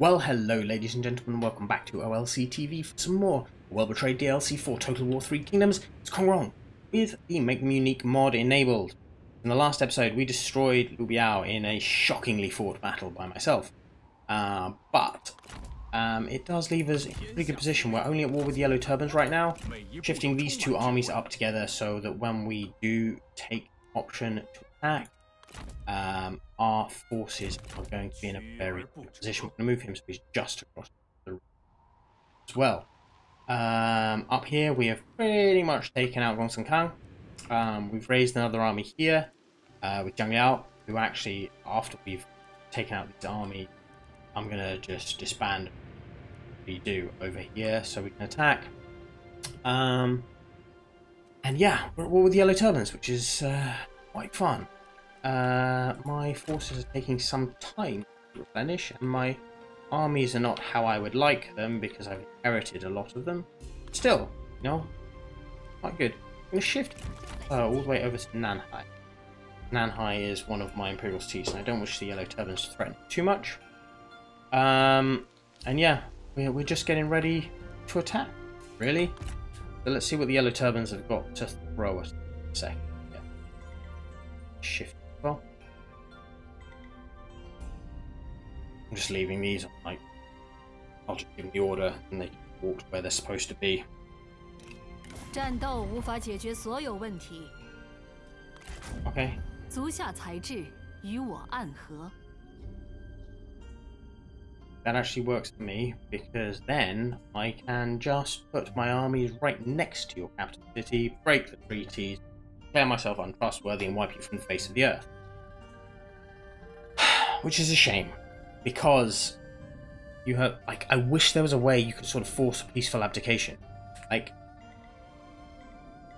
Well, hello ladies and gentlemen, welcome back to OLC TV for some more World Betrayed DLC for Total War 3 Kingdoms. It's Kong Rong, with the Make Them Unique mod enabled. In the last episode, we destroyed Liu Biao in a shockingly fought battle by myself. Uh, but um, it does leave us in a pretty good position. We're only at war with Yellow Turbans right now, shifting these two armies up together so that when we do take option to attack, um, our forces are going to be in a very good position. We're going to move him so he's just across the room as well. Um, up here, we have pretty much taken out Gongsun Kang. Um, we've raised another army here uh, with Zhang Liao, who actually, after we've taken out this army, I'm going to just disband we do over here so we can attack. Um, and yeah, we're at war with Yellow Turbans, which is uh, quite fun. Uh, my forces are taking some time to replenish, and my armies are not how I would like them because I've inherited a lot of them. Still, you know, quite good. I'm going to shift uh, all the way over to Nanhai. Nanhai is one of my Imperial cities, and I don't wish the Yellow Turbans to threaten too much. Um, and yeah, we're, we're just getting ready to attack, really. So let's see what the Yellow Turbans have got to throw us. Second. Yeah. Shift I'm just leaving these on, like, I'll just give them the order and they walk where they're supposed to be. 战斗无法解决所有问题。 Okay. 足下才智，与我暗合。 That actually works for me because then I can just put my armies right next to your capital city, break the treaties, declare myself untrustworthy, and wipe you from the face of the earth. Which is a shame because you have like I wish there was a way you could sort of force a peaceful abdication. Like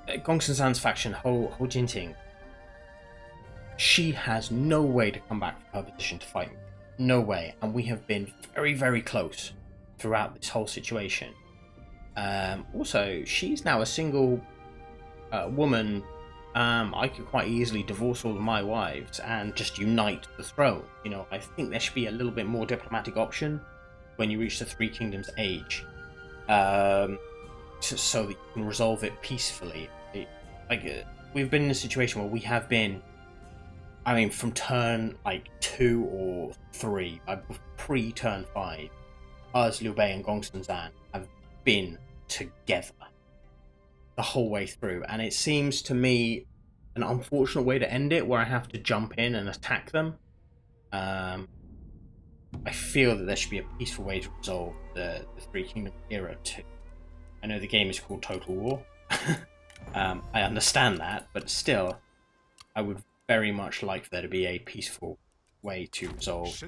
uh, Gongsun Zan's faction, Ho Ho Jinting, she has no way to come back from her position to fight me. No way. And we have been very, very close throughout this whole situation. Um, also, she's now a single uh, woman. Um, I could quite easily divorce all of my wives and just unite the throne. You know, I think there should be a little bit more diplomatic option when you reach the Three Kingdoms age, um, so, that you can resolve it peacefully. It, like uh, we've been in a situation where we have been I mean, from turn like two or three, uh, pre turn five, us, Liu Bei, and Gongsun Zan have been together the whole way through. And it seems to me an unfortunate way to end it where I have to jump in and attack them. Um, I feel that there should be a peaceful way to resolve the, the Three Kingdom era too. I know the game is called Total War. um, I understand that, but still, I would very much like there to be a peaceful way to resolve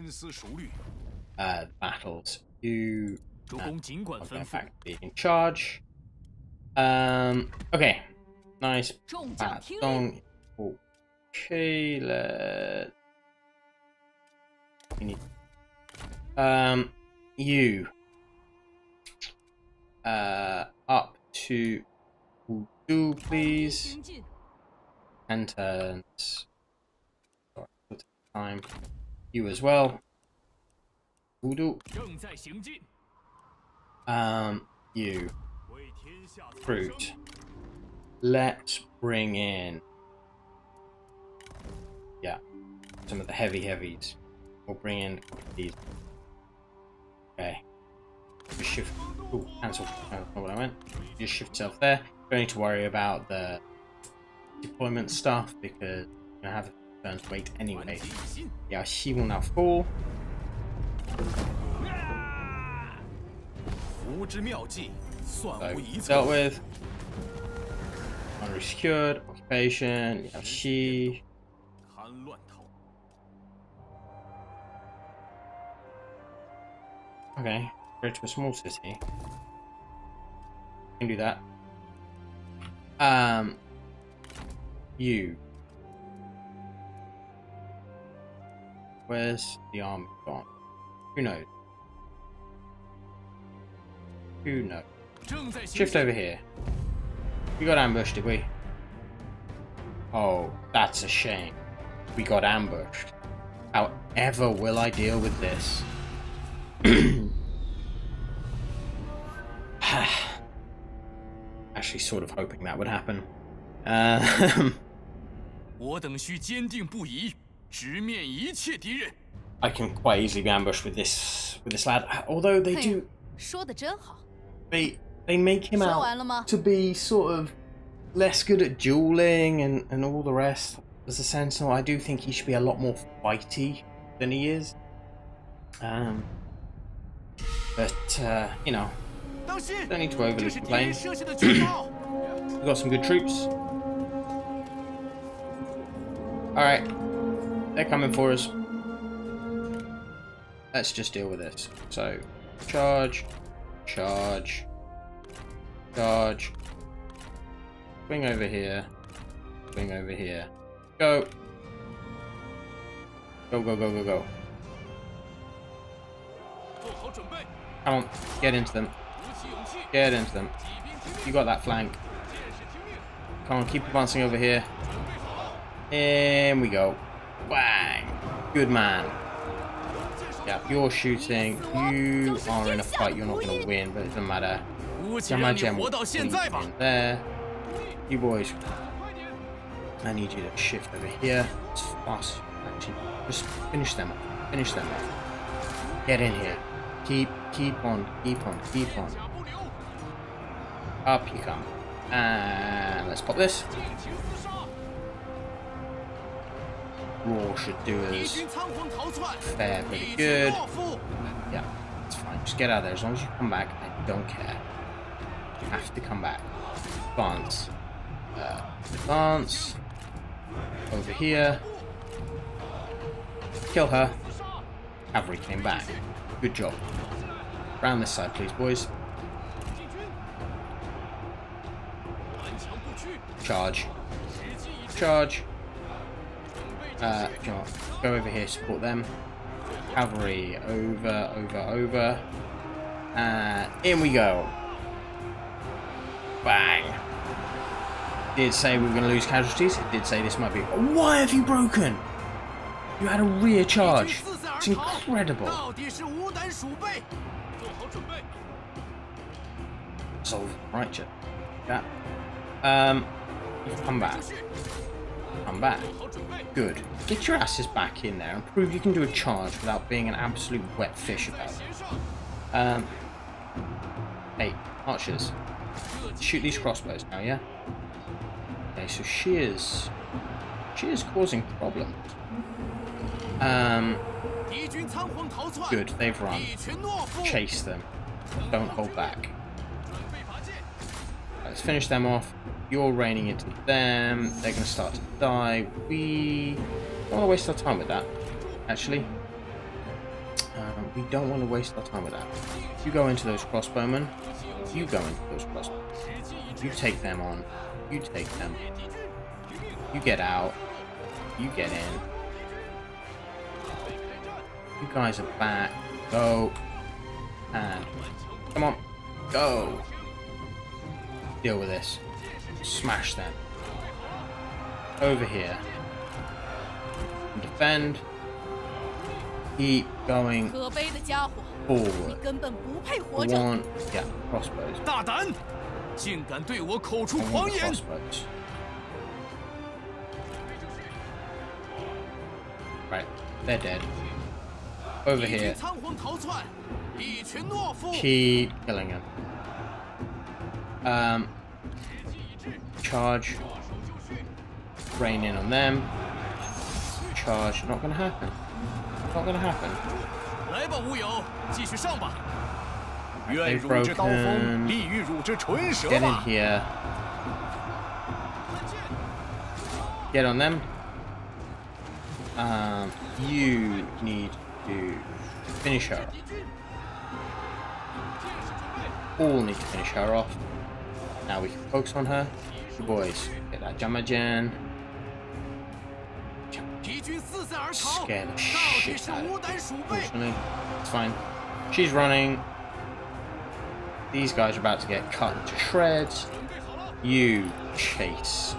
uh, battles. You uh, in charge. Um, okay. Nice path. Don't... Okay, let... We need... Um, you. Uh, up to do please. And turns. Time. You as well. Voodoo. Um, you fruit. Let's bring in... Yeah. Some of the heavy heavies. We'll bring in these. Okay. Just shift. Ooh, cancel. Oh, not what I meant. Just shift yourself there. Don't need to worry about the deployment stuff because I have to turn to wait anyway. Yeah, she will now fall. I've dealt with. Unsecured, occupation, Yashi. Okay, go to a small city. Can do that. Um, you. Where's the arm gone? Who knows? Who knows? Shift over here. We got ambushed, did we? Oh, that's a shame. We got ambushed. However will I deal with this? Actually, sort of hoping that would happen. Uh, I can quite easily be ambushed with this with this lad. Although they do. They they make him out to be sort of less good at dueling and, and all the rest. As a Sentinel, I do think he should be a lot more fighty than he is. Um, but, uh, you know, don't need to overly complain. We've got some good troops. Alright, they're coming for us. Let's just deal with this. So, charge, charge, Charge. Swing over here. Swing over here. Go. Go, go, go, go, go. Come on. Get into them. Get into them. You got that flank. Come on, keep advancing over here. And we go. Bang. Good man. Yeah, you're shooting. You are in a fight. You're not going to win, but it doesn't matter. There. Э, you boys, I need you to shift over here. It's fast. Actually, just finish them off. Finish them off. Get in here. Keep, keep on, keep on, keep on. Up you come. And let's pop this. Raw should do us fair, pretty good. Yeah, it's fine. Just get out of there. As long as you come back, I don't care have to come back. Advance. Uh, advance. Over here. Kill her. Cavalry came back. Good job. Round this side, please, boys. Charge. Charge. Uh, go over here, support them. Cavalry, over, over, over. Uh, in we go. Bang. Did say we were going to lose casualties. It did say this might be... Why have you broken? You had a rear charge. It's incredible. Solve. Right, chip. Yeah. Um, come back. Come back. Good. Get your asses back in there and prove you can do a charge without being an absolute wet fish about it. Um, hey, archers shoot these crossbows now, yeah? Okay, so she is... She is causing problems. Um, good, they've run. Chase them. Don't hold back. Let's finish them off. You're raining into them. They're going to start to die. We don't want to waste our time with that, actually. Um, we don't want to waste our time with that. You go into those crossbowmen. You go into those you take them on. You take them. You get out. You get in. You guys are back. Go. And. Come on. Go. Deal with this. Smash them. Over here. And defend. Keep going forward. One. Yeah, crossbows. 大胆，竟敢对我口出 I want 狂 the 言！ crossbows. Right. They're dead. Over 敌军 here. 仓皇逃窜，一群懦夫。 Keep killing him. Um, 时机已至， charge, 放手就绪。 rain in on them. Charge, not gonna happen. Not gonna happen. 来吧，无友，继续上吧。 they broken. Get in here. Get on them. Um, you need to finish her. All need to finish her off. Now we can focus on her. Good boys. Get that Jamajan. Scare the shit out of it, It's fine. She's running. These guys are about to get cut into shreds. You chase.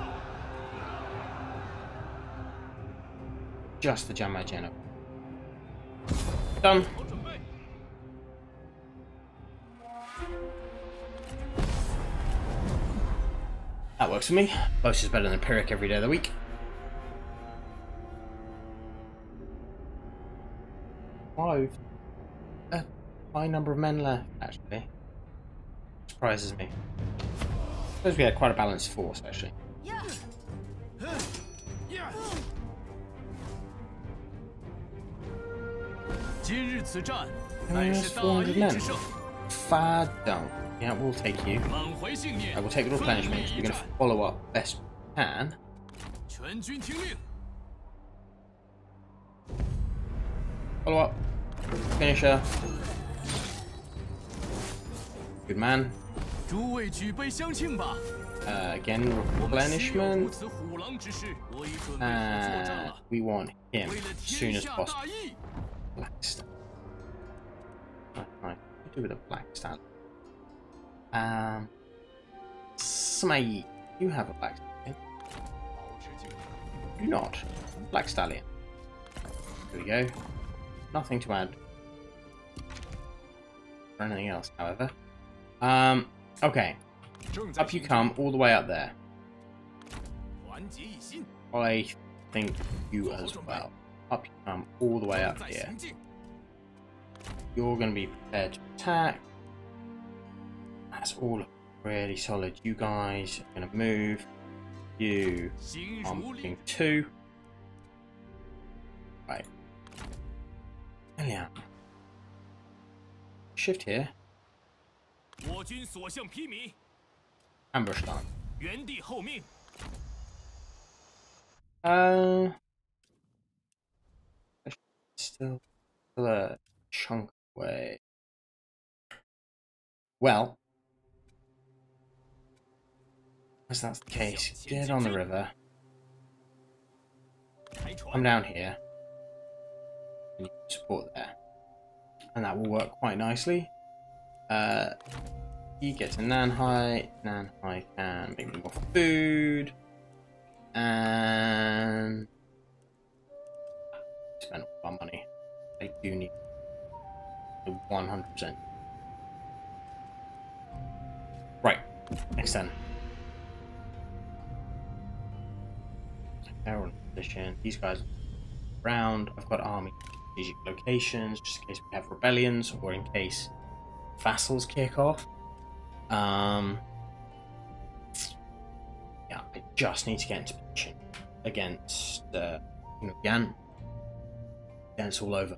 Just the Jamai Jenna. Done. That works for me. Both is better than Pyrrhic every day of the week. Five. A high number of men left, actually. Surprises me. I suppose we had quite a balanced force, actually. Minus Far down. Yeah, we'll take you. I will take the replenishment. We're going to follow up best we can. Follow up. Finisher. Good man. 诸位举杯相庆吧！ Uh, again, 我们岂有如 replenishment. 此虎狼之师？我已准备好作战 And 了。 we want him 为了 as 天 soon as 下 possible. 大义， Black Star. Right, right. What do with a Black Star? Um, Smite. You have a Black Stallion. 保持警惕。 Do not. Black Stallion. Here we go. Nothing to add. Or anything else, however. Um, Okay. Up you come, all the way up there. I think you as well. Up you come, all the way up here. You're going to be prepared to attack. That's all really solid. You guys are going to move. You are moving two. Right. Brilliant. Shift here. 我军所向披靡， Ambush time. 原地候命。 Uh, still, still a chunk away. Well, as that's the case, get on the river, 开 come 船， down here, and you can support there, and that will work quite nicely. Uh, you get to Nanhai, Nanhai can make more food, and spend all our money. I do need 100%. Right, next turn. On position. These guys around. I've got army strategic locations just in case we have rebellions or in case vassals kick off. Um, yeah, I just need to get into position against uh, you know. Then it's all over.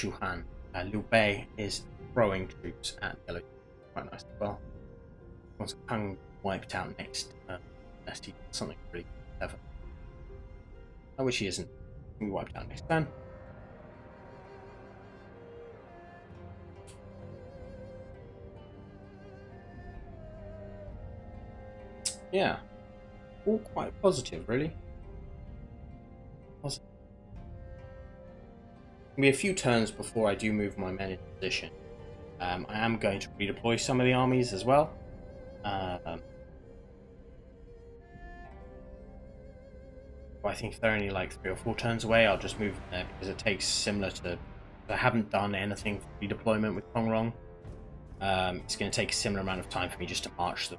Shuhan. Uh, Liu Bei is throwing troops at Yellow. Quite nice as well. Once Kang wiped out next, uh, unless he something really clever. I wish he isn't. We wiped out next turn. Yeah. All quite positive, really. Positive. Be a few turns before I do move my men in position. Um, I am going to redeploy some of the armies as well. Um, I think if they're only like three or four turns away, I'll just move there because it takes similar to. I haven't done anything for redeployment with Kong Rong. Um, it's going to take a similar amount of time for me just to march them.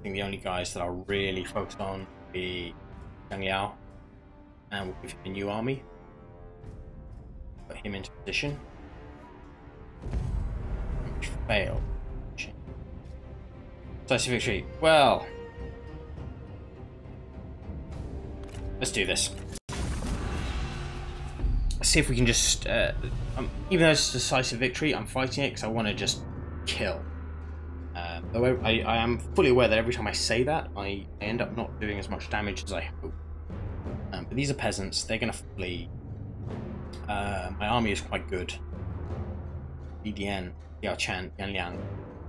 I think the only guys that I'll really focus on will be Zhang Liao and we'll give him a new army. Put him into position. Which Decisive victory. Well, let's do this. Let's see if we can just, uh, um, even though it's a decisive victory, I'm fighting it because I want to just kill. Uh, though I, I am fully aware that every time I say that, I, I end up not doing as much damage as I hope. Um, but these are peasants, they're going to flee. Uh, my army is quite good. BDN, Yao Chan, Yan Liang,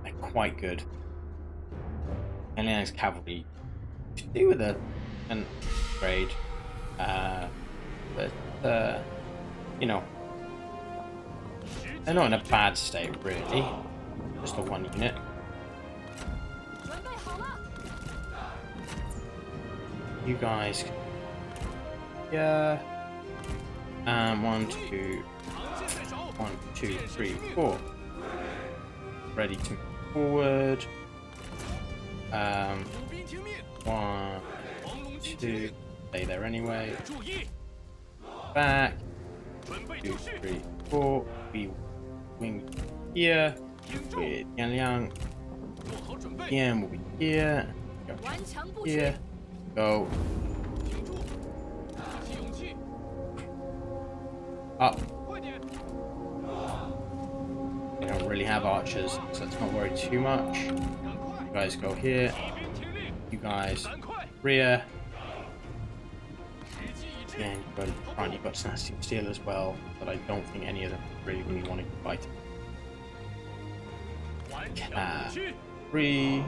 they're quite good. Alien Cavalry to do with a, an upgrade. Uh, but, uh, you know, they're not in a bad state, really. Just the one unit. You guys. Yeah. Um, one, two, one, two, three, four. Ready to move forward. Um, one, two, stay there anyway. Back, two, three, four. We wing here with Yan Liang. Yan will be here. Here. Go. Up. They don't really have archers, so let's not worry too much guys go here. You guys rear. And you go to the front. You've got Sassy Steel as well, but I don't think any of them really, really want to fight. Uh, three.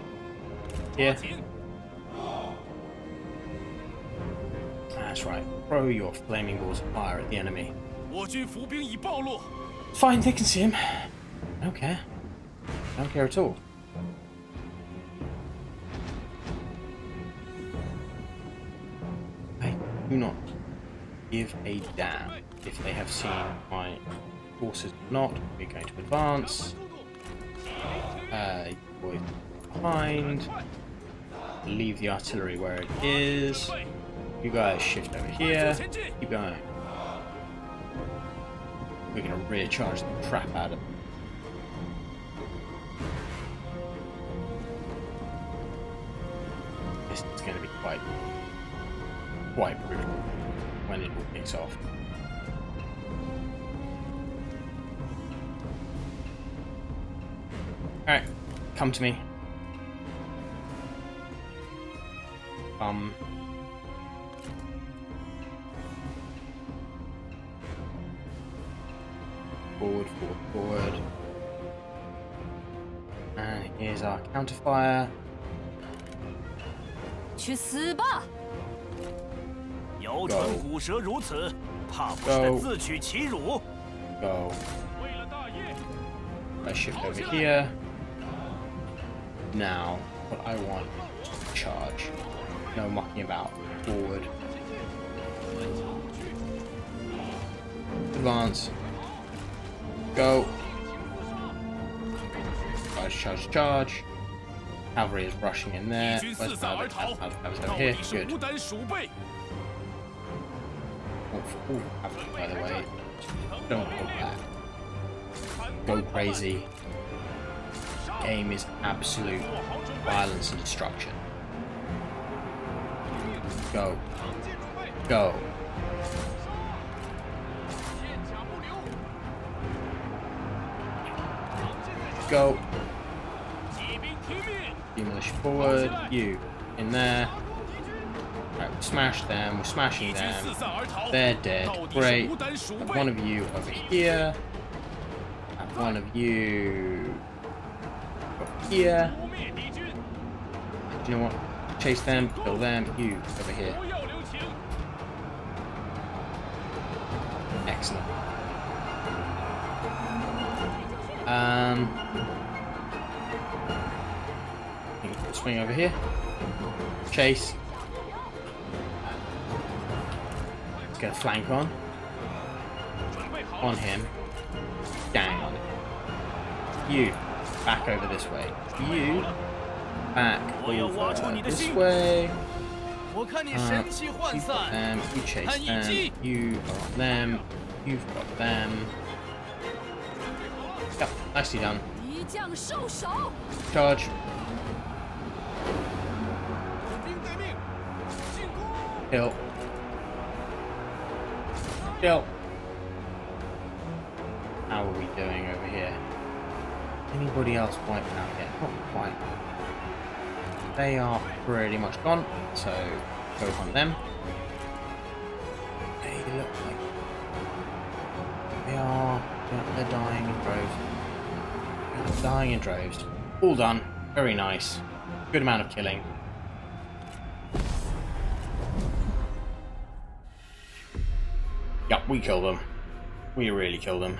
Here. That's right. Throw your flaming balls of fire at the enemy. Fine, they can see him. I don't care. I don't care at all. do not give a damn if they have seen my forces or not. We're going to advance. Uh, behind. Leave the artillery where it is. You guys shift over here. Keep going. We're going to recharge the crap out of them. This is going to be quite, quite brutal when it all kicks off. Alright, come to me. Um Forward, forward, forward. And here's our counterfire. 去死吧！ 谣传古蛇如此，怕不 Go 是自取其辱？ Go. 为了大业， Let's shift over here. Now, what I want is to charge. No mucking about. Forward. Advance. Go. Charge, charge, charge. Cavalry is rushing in 敌 there. 军 Where's 四散而 Malvin? 逃， Malvin, Malvin's 到 over here. 底是 Good. Ooh, by the way, don't hold back. Go crazy. Game is absolute violence and destruction. Go. Go. Go. Demolish forward. You. In there. Smash them, we're smashing them. They're dead. Great. One of you over here. And one of you over here. Do you know what? Chase them, kill them, you over here. Excellent. Um, swing over here. Chase, Get a flank on. On him. Dang it! You. Back over this way. You. Back over this way. Uh, you got them. You chase them. You got them. You've got them. Yep, nicely done. Charge. Help still. How are we doing over here? Anybody else wiping out yet? Not quite. They are pretty much gone, so go hunt them. They look like they are they're dying in droves. They're dying in droves. All done. Very nice. Good amount of killing. We killed them. We really killed them.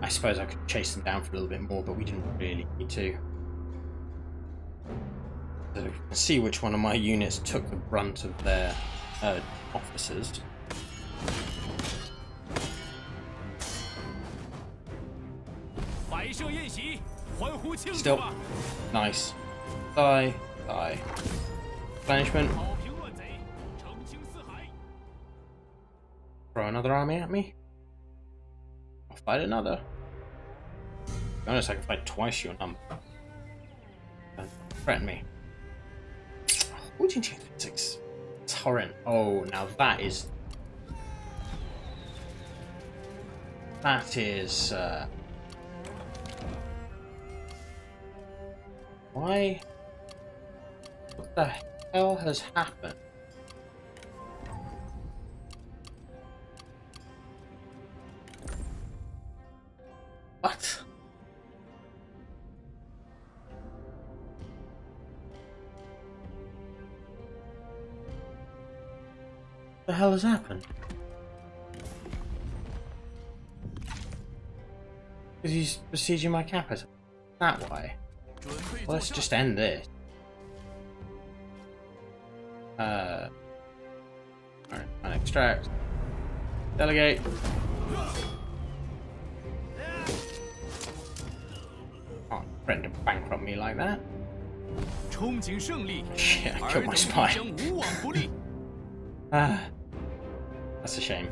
I suppose I could chase them down for a little bit more, but we didn't really need to. So can see which one of my units took the brunt of their uh, officers. Still. Nice. Die. Die. Banishment. Throw another army at me. I'll fight another. To honest, I can fight twice your number. Don't threaten me. Six. Torrent. Oh, now that is. That is. Uh, why? What the hell has happened? What? the hell has happened? Because he's besieging my capital. That way. Well, let's just end this. Uh. Alright, extract. Delegate. Threaten to bankrupt me like that. Shit, I killed my spy. ah. That's a shame.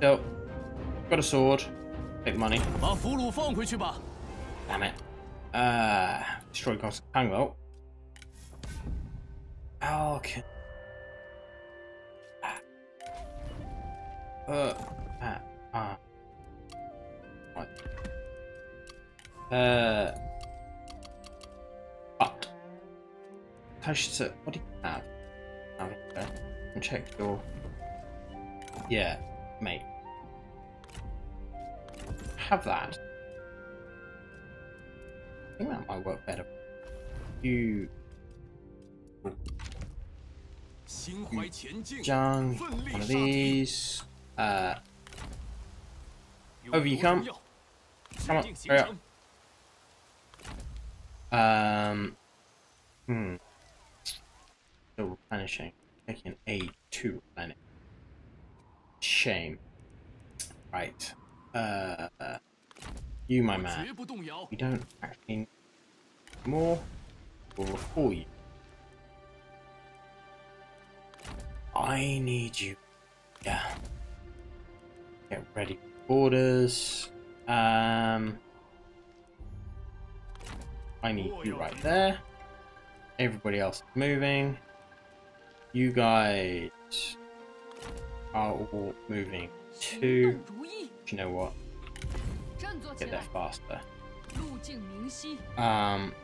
So, got a sword. Take money. Damn it. Uh, destroy Constant though. Oh, okay. Uh, Uh. But. Touch to. What do you have? Okay. Check your. Yeah, mate. Have that. I think that might work better. You. Jung, one of these. Uh, over you come. Come on, hurry up. Um. Hmm. Still replenishing. Taking a two planet. Shame. Right. Uh, you, my man. We don't actually need more. We'll recall you. I need you. Yeah. Get ready for borders. Um. I need you right there. Everybody else is moving. You guys are all moving to. You know what? Get there faster. Um,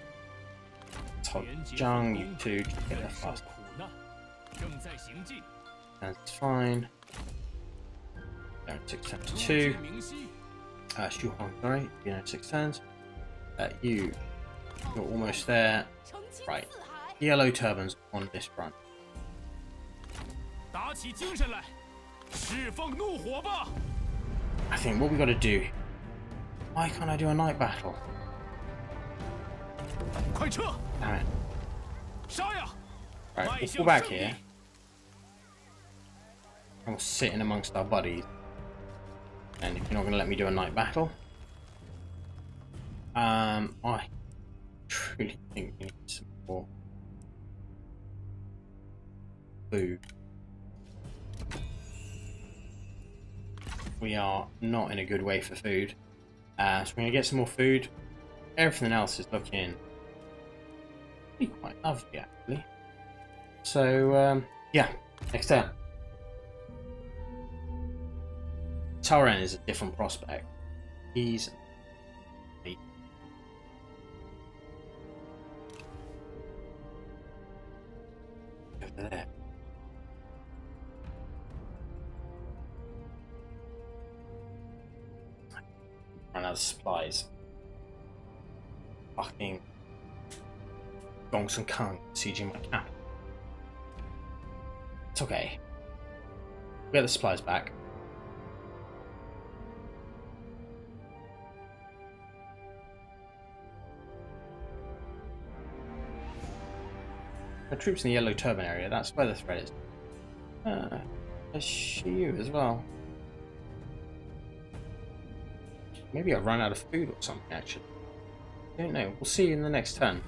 Todd Jung, you two, just get there faster. That's fine. Down six times two. Uh, Shu Huang, sorry, you know, six turns. Uh, you, we're almost there. Right. Yellow turbans on this front. I think what we got to do. Why can't I do a night battle? Damn it. Right, we'll pull back here. And we'll sit in amongst our buddies. And if you're not going to let me do a night battle, um, I truly think we need some more food. we are not in a good way for food. Uh, so we're going to get some more food. Everything else is looking quite lovely, actually. So, um, yeah, next turn. Tauren is a different prospect. He's there. run out of supplies. Fucking Gongsun Kang sieging my camp. It's okay. we get the supplies back. The troops in the yellow turban area, that's where the threat is. Uh, a Shiyu as well. Maybe I've run out of food or something, actually. I Don't know. We'll see you in the next turn.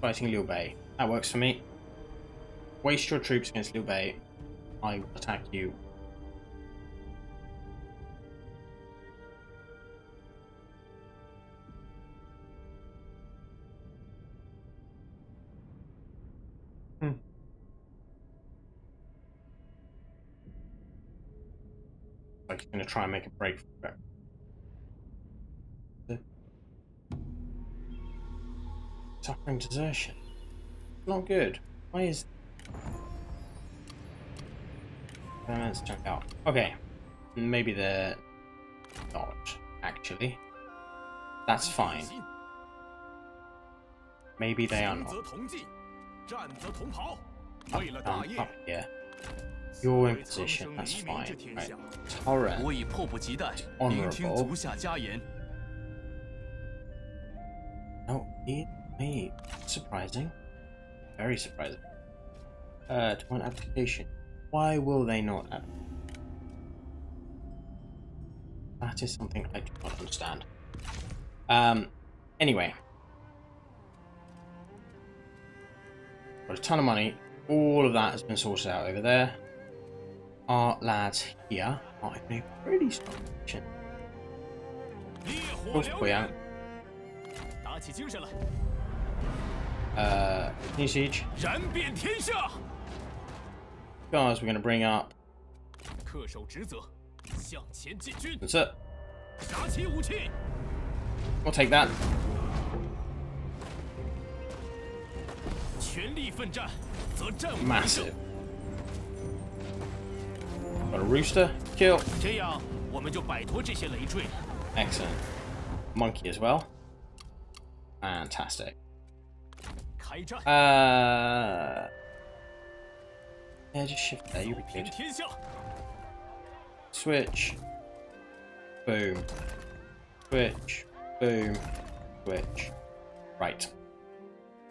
Fighting Liu Bei. That works for me. Waste your troops against Liu Bei. I will attack you. going to try and make a break for it. Suffering desertion. Not good. Why is... Let's check out. Okay. Maybe they're not, actually. That's fine. Maybe they are not. Oh, up um, here. Oh, you're position, that's fine. Right. Torrent. Honorable. No, eat me. Surprising. Very surprising. Uh, to one application. Why will they not add? That is something I do not understand. Um, anyway. Got a ton of money. All of that has been sorted out over there our lads here are in a pretty strong position. Both way out. Uh, new siege. Guys, we're going to bring up. That's it. We'll take that. Massive. Got a rooster. Kill. Excellent. Monkey as well. Fantastic. Uh, yeah, just shift there, you'll be good. Switch. Boom. Switch. Boom. Switch. Right.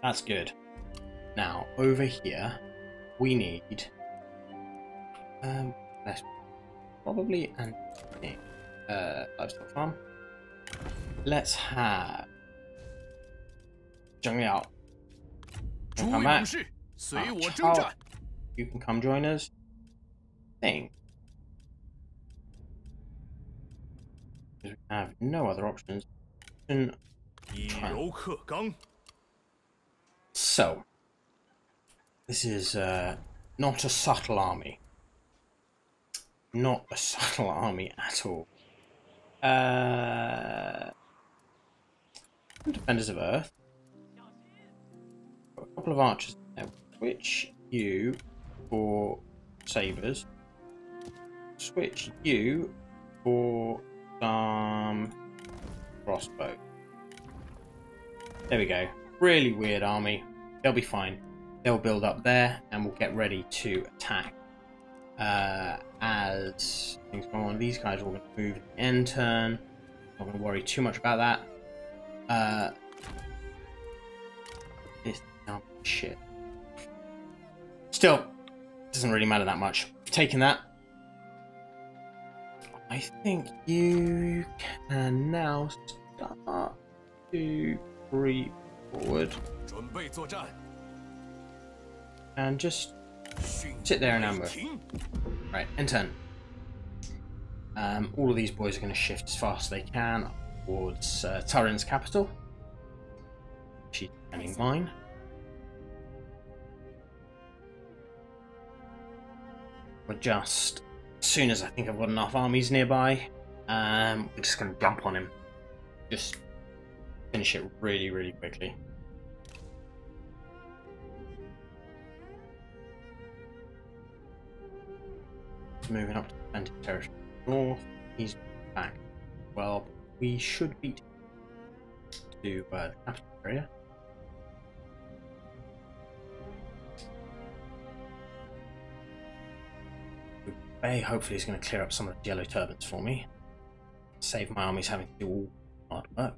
That's good. Now, over here, we need... Um, that's probably an eh, uh, livestock farm. Let's have Zhang Liao. Come back. Uh, you can come join us. Thing. we have no other options. So, this is uh, not a subtle army. Not a subtle army at all. Uh, Defenders of Earth. A couple of archers there. Switch you for sabers. Switch you for some crossbow. There we go. Really weird army. They'll be fine. They'll build up there and we'll get ready to attack uh, as things go on. These guys are going to move in turn. Not going to worry too much about that. Uh, this shit. Still, doesn't really matter that much. Taking that. I think you can now start to creep forward. And just Sit there and 雷 ambush. right end turn. Um, all of these boys are going to shift as fast as they can towards uh, Turin's capital. She's defending mine. We're just, as soon as I think I've got enough armies nearby, um, we're just going to jump on him. Just finish it really, really quickly. moving up to Anti territory. North, he's back. Well, we should beat to uh, the capital area. Bay hopefully is going to clear up some of the yellow turbans for me. Save my armies having to do all hard work.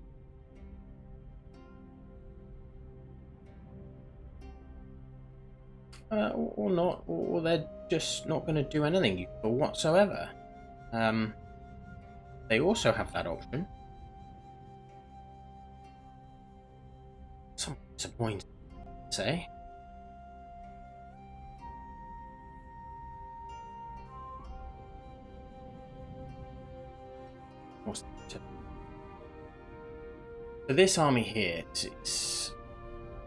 Uh, or, not, or, or they're just not going to do anything useful whatsoever. Um, they also have that option. Some disappointing, say. So this army here, it's,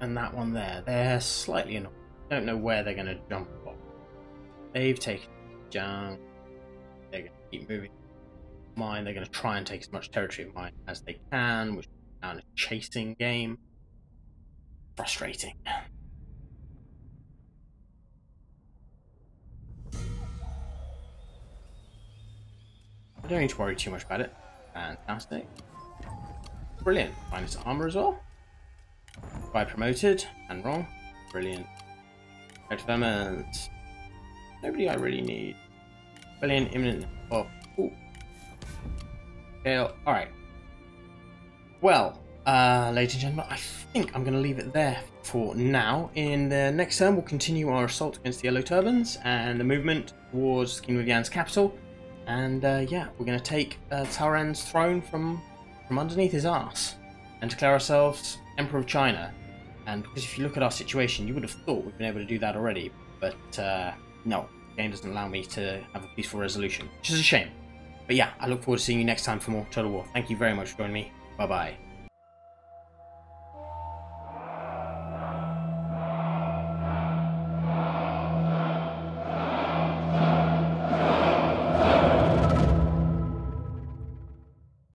and that one there, they're slightly annoying. Don't know where they're going to jump. They've taken Jiang. They're going to keep moving mine. They're going to try and take as much territory of mine as they can, which is now a chasing game. Frustrating. I don't need to worry too much about it. Fantastic. Brilliant. Minus armor as well. By promoted and wrong. Brilliant. Experiment. Nobody I really need. Brilliant. Imminent. Oh. Ooh. Gale. Alright. Well, uh, ladies and gentlemen, I think I'm going to leave it there for now. In the next turn, we'll continue our assault against the Yellow Turbans and the movement towards King of Yan's capital. And uh, yeah, we're going to take uh, throne from from underneath his ass and declare ourselves Emperor of China. And because if you look at our situation, you would have thought we'd been able to do that already, but uh, no, the game doesn't allow me to have a peaceful resolution, which is a shame. But yeah, I look forward to seeing you next time for more Total War. Thank you very much for joining me. Bye bye.